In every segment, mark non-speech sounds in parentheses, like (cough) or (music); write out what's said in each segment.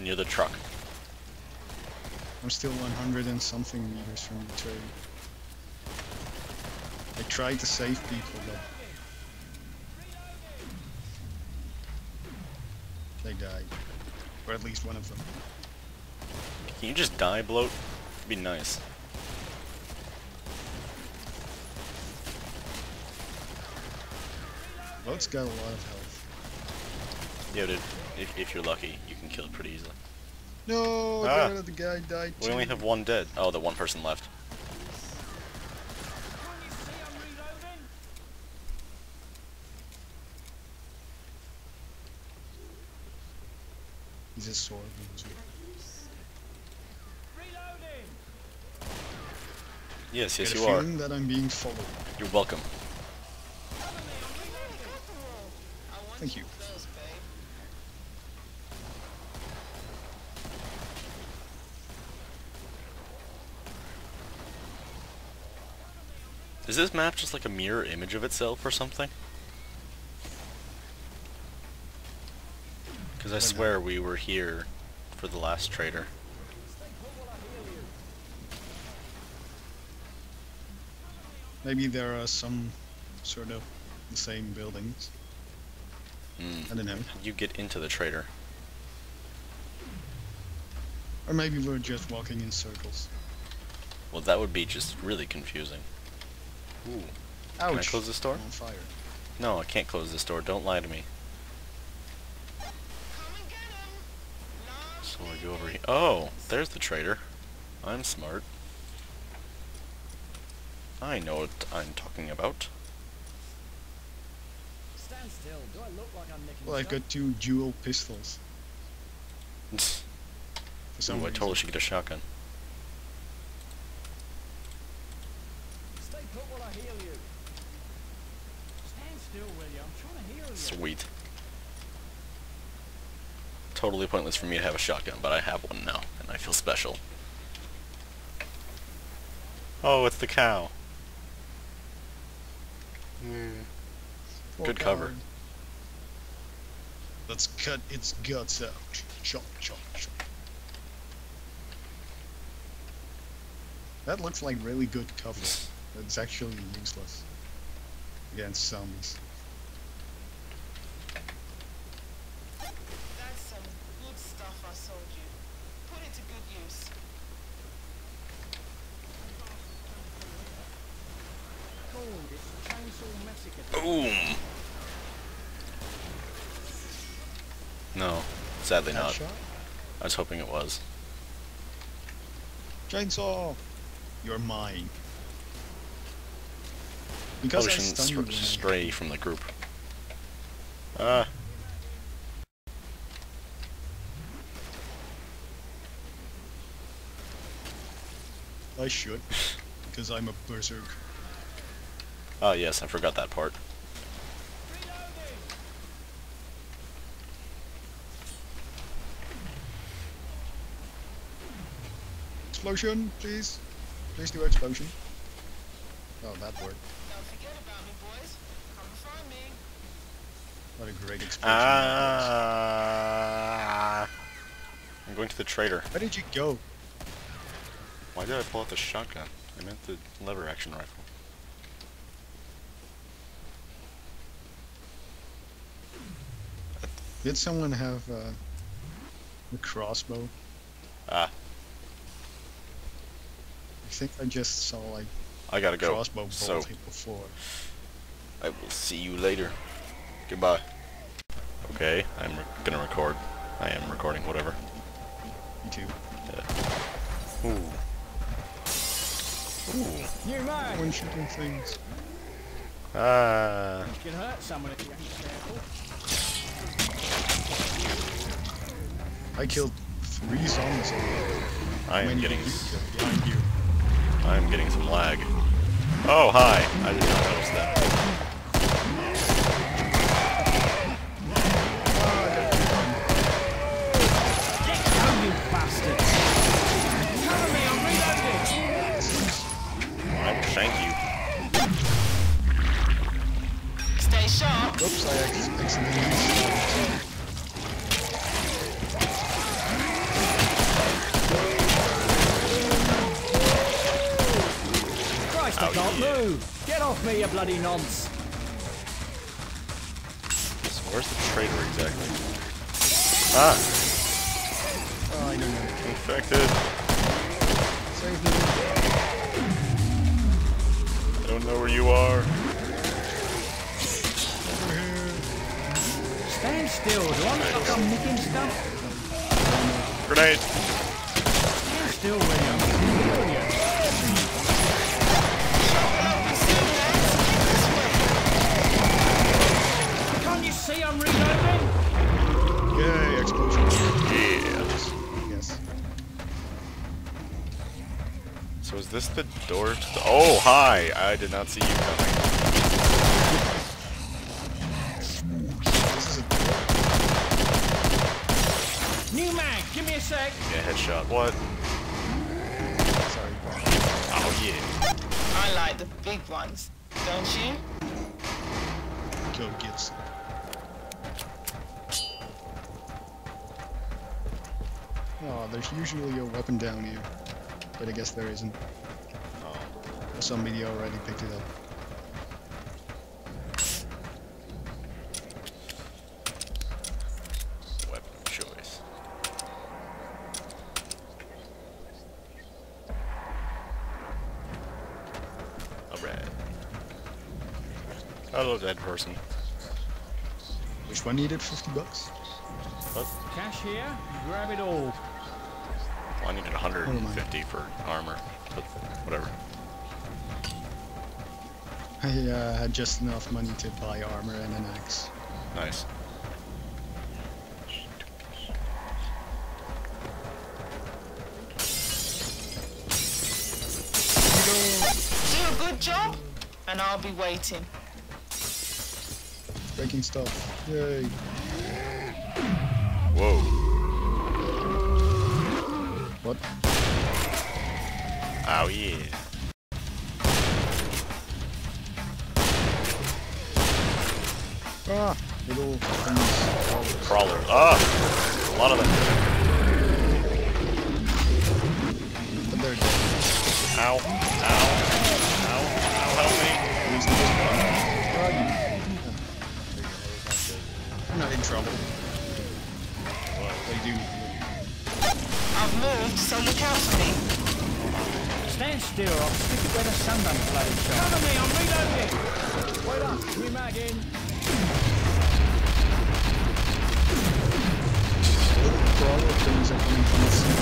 near the truck. I'm still 100 and something meters from the train. I tried to save people, but they died, or at least one of them. Can you just die, bloat? It'd Be nice. Bloat's got a lot of health. Yeah, dude. If, if you're lucky, can kill it pretty easily. No, Ah. the guy died We only have one dead. Oh, the one person left. He's a sword user. Yes, yes, you are. that I'm being followed. You're welcome. Thank you. Is this map just like a mirror image of itself or something? Because I swear we were here for the last trader. Maybe there are some sort of the same buildings. Hmm. I don't know. You get into the trader? Or maybe we're just walking in circles. Well, that would be just really confusing. Ooh. Can I close this door? I'm on fire. No, I can't close this door. Don't lie to me. So I go over here. Oh, there's the trader. I'm smart. I know what I'm talking about. Stand still. Do I look like I'm nicking Well, I've got two dual pistols. (laughs) For Ooh, some I reason. totally should get a shotgun. Stay put while I heal you. Stand still, will you? I'm trying to heal you. Sweet. Totally pointless for me to have a shotgun, but I have one now, and I feel special. Oh, it's the cow. Poor Good cover. Let's cut its guts out. Chop, chop, chop. That looks like really good cover. but It's actually useless against zombies. That's some good stuff I sold you. Put it to good use. Called it Chainsaw Massacre. Boom! No, sadly not. I was hoping it was. Chainsaw! You're mine. Because Probably I shouldn't stunned you I- stray from the group. Ah, I should. Because I'm a berserk. Oh yes, I forgot that part. Explosion, please. Please do explosion. Oh, that worked. Don't forget about me, boys. Come and find me. What a great explosion. Ah, I'm going to the trader. Where did you go? Why did I pull out the shotgun? I meant the lever action rifle. Did someone have uh, a crossbow? Ah, I think I just saw like I gotta go. crossbow bolt So before. I will see you later. Goodbye. Okay, I'm re- gonna record. I am recording. Whatever. Me too. Ooh. Ooh. You man! One shooting things. Ah. You can hurt someone if you ain't careful. I killed three zombies. I am getting. did you behind you. I am getting some lag. Oh hi! I did not notice that. You bastard! Cover me, I'm reloading! Thank you. Stay sharp. Oops, I accidentally off me, you bloody nonce! So where's the trader exactly? Ah, Oh, I don't know. infected. Save me. I don't know where you are. Stand still. Do I look like I'm nicking stuff? Grenade. Stand still, William. Yay, explosion. Yeah. Yes. So is this the door to the... Oh, hi! I did not see you coming. This is a. New mag, give me a sec. Yeah, headshot. What? Sorry. Oh, yeah. I like the big ones, don't you? Kill kids. Oh, there's usually a weapon down here. But I guess there isn't. Oh. Somebody already picked it up. Weapon of choice. Alright. Hello, dead person. Which one needed 50 bucks? What? Cash here, grab it all. Well, I needed 150 for armor, but whatever. I uh, had just enough money to buy armor and an axe. Nice. Do a good job, and I'll be waiting. Breaking stuff. Yay. Whoa. What? Oh, yeah. Ah! Little things. Crawlers. Ah! A lot of them. But they're dead. Ow. Ow. Ow. Ow, help me. Least there's one. You- yeah. There you go. I'm not in trouble. I've moved, so look out for me. Stand still, I'll stick it where the sun don't bloody shine. Cover me, I'm reloading! Wait up, new mag in. Little crawler things are coming from the sea.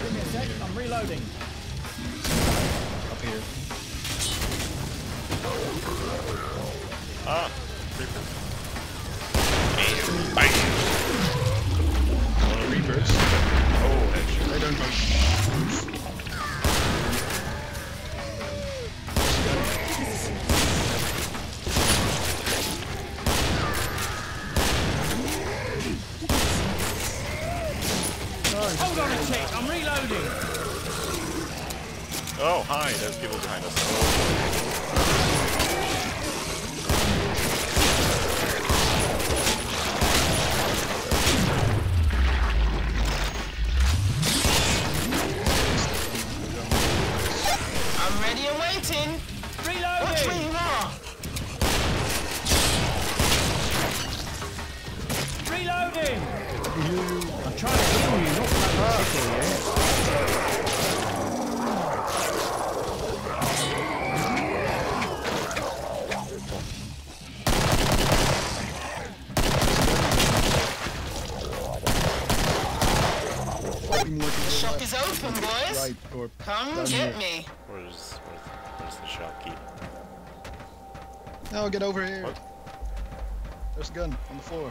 Give me a sec, I'm reloading. Up here. Ah. Creeper. Bam. Hold on a tick, I'm reloading. Oh, hi. There's people behind us. Or Come down get here. me. Where's, where's, where's the shopkeep? No, get over here. What? There's a gun on the floor.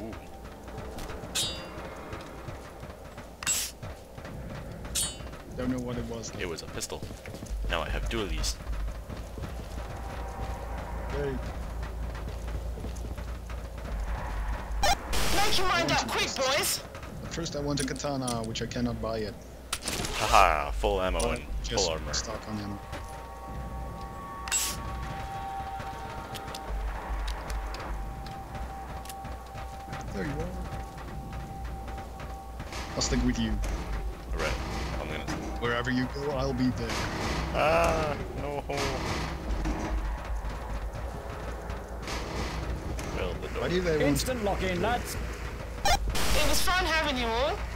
Ooh. Don't know what it was. though. It was a pistol. Now I have dualies. Yay. Make your mind up quick, boys. But first I want a katana, which I cannot buy yet. Haha, full ammo But and just full armor. stock on him. There you are. I'll stick with you. Alright, I'm gonna Wherever you go, I'll be there. Ah, no. Well, the door. They Instant lock in, lads. It was fun having you all.